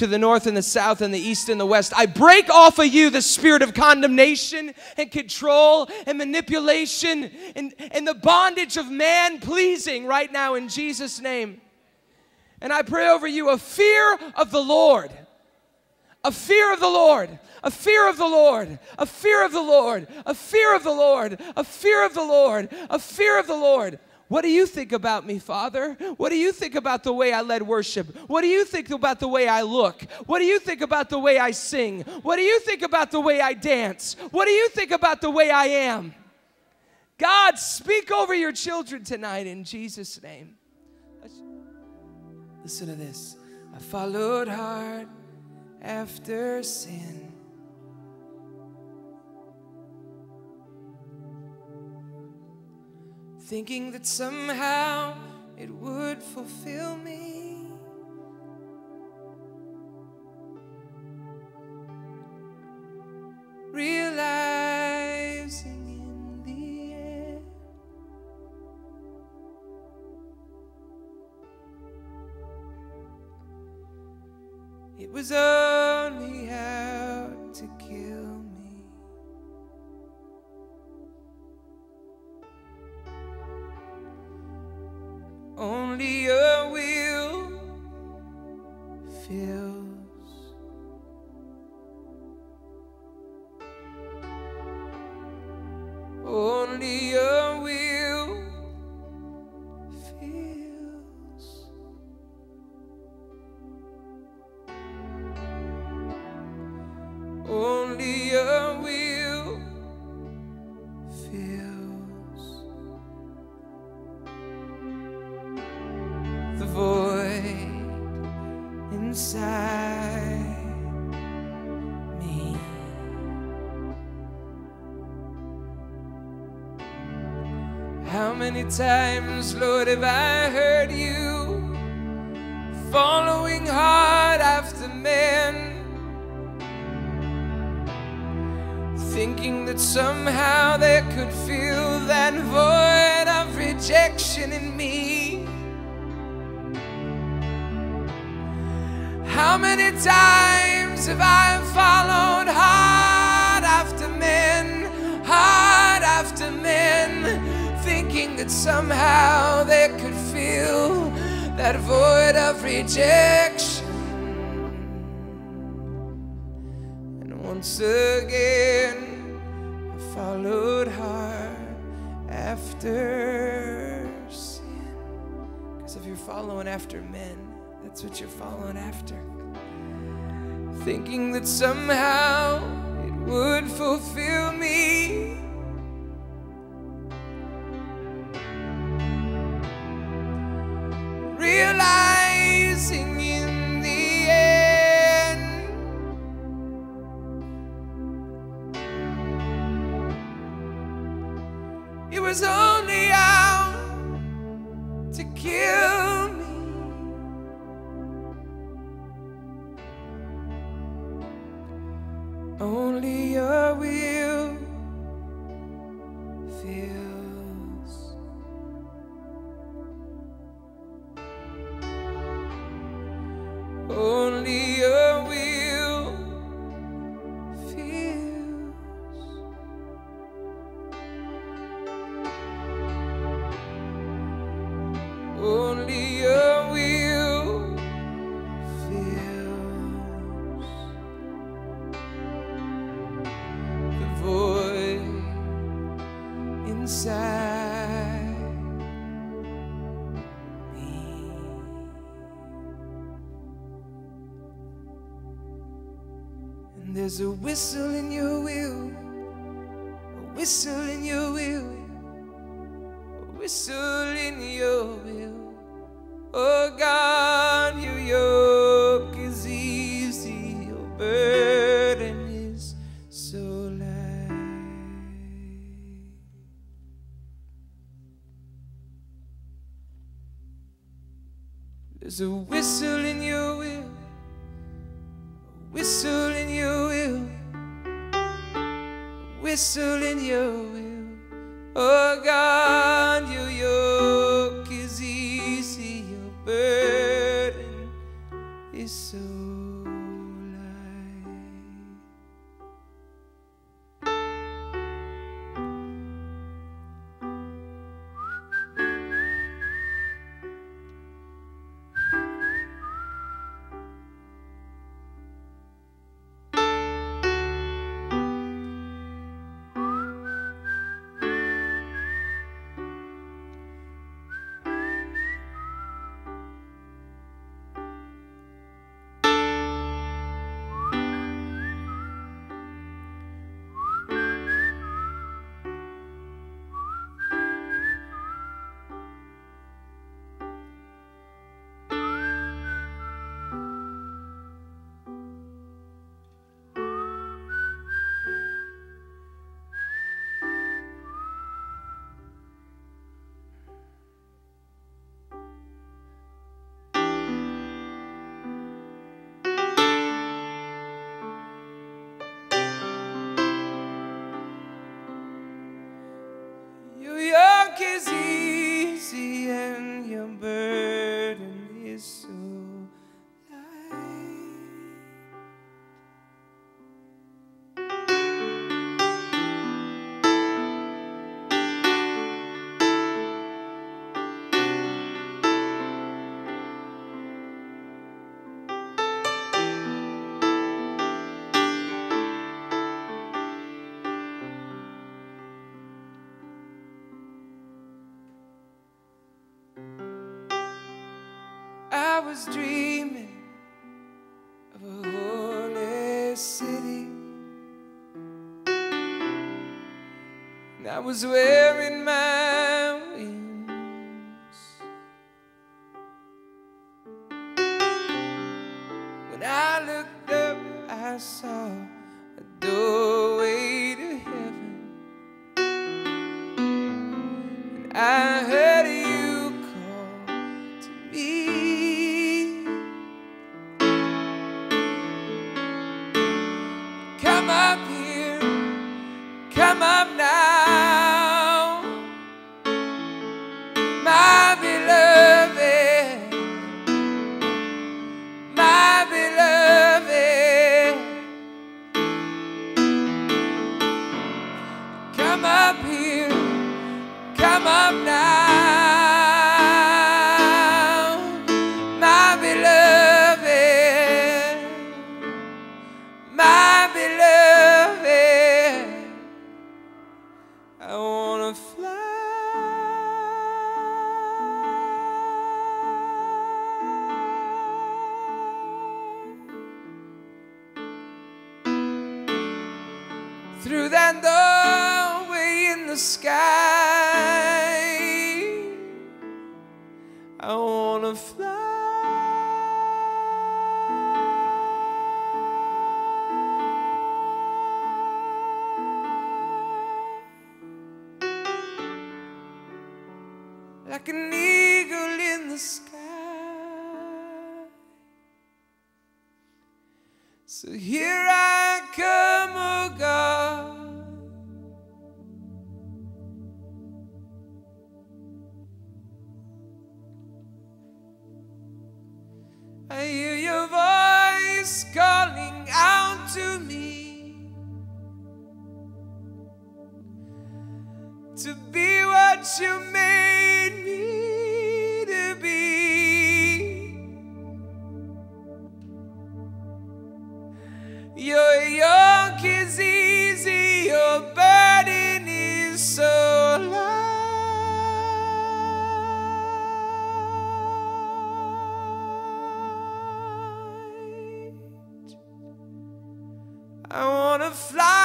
to the north and the south and the east and the west. I break off of you the spirit of condemnation and control and manipulation and, and the bondage of man pleasing right now in Jesus' name. And I pray over you a fear of the Lord, a fear of the Lord, a fear of the Lord, a fear of the Lord, a fear of the Lord, a fear of the Lord, a fear of the Lord. What do you think about me, Father? What do you think about the way I led worship? What do you think about the way I look? What do you think about the way I sing? What do you think about the way I dance? What do you think about the way I am? God, speak over your children tonight in Jesus' name. Listen to this. I followed hard after sin. Thinking that somehow it would fulfill me. Realizing in the end. It was only out to kill Only your will fills. Only your will fills the void inside many times, Lord, have I heard you following hard after men? thinking that somehow they could feel that void of rejection in me. How many times have I followed that somehow they could feel that void of rejection? And once again, I followed hard after sin. Because if you're following after men, that's what you're following after. Thinking that somehow it would fulfill me. There's a whistle in your will, a whistle in your will a whistle in your will. Oh God, your yoke is easy, your burden is so light. There's a whistle in your will, a whistle whistle in your will. Oh God, your yoke is easy, your burden is so was dreaming of a holy city. And I was wearing my wings. When I looked up, I saw a doorway to heaven. And I my beloved, my beloved. I wanna fly through that doorway in the sky. Like an eagle in the sky. So here I come, oh God. I hear your voice calling out to me to be what you I wanna fly,